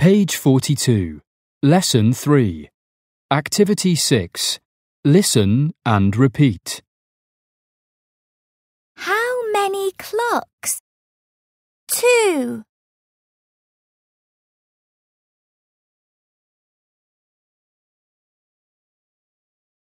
Page 42. Lesson 3. Activity 6. Listen and repeat. How many clocks? Two.